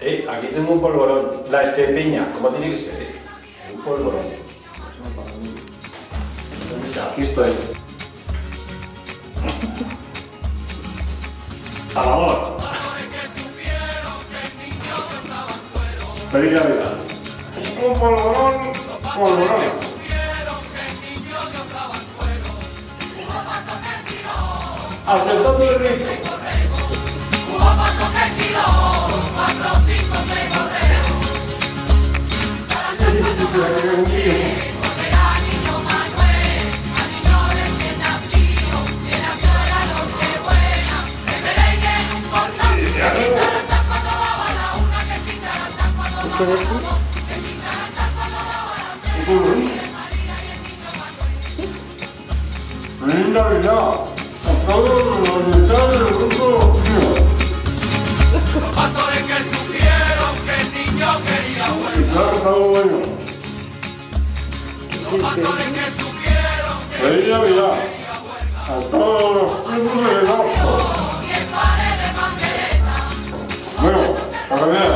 Eh, aquí tengo un polvorón. La estepeña, como tiene que ser. eh. Un polvorón. Aquí estoy. Al amor. Feliz Navidad. Un polvorón, polvorón. Aceptando el Feliz Navidad. A todos los mitad del grupo. Pastores que supieron que el niño quería Y claro, todo bueno. pastores que supieron Feliz Navidad. A todos los grupos de. Bueno, para que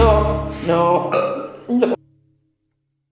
No, no, no.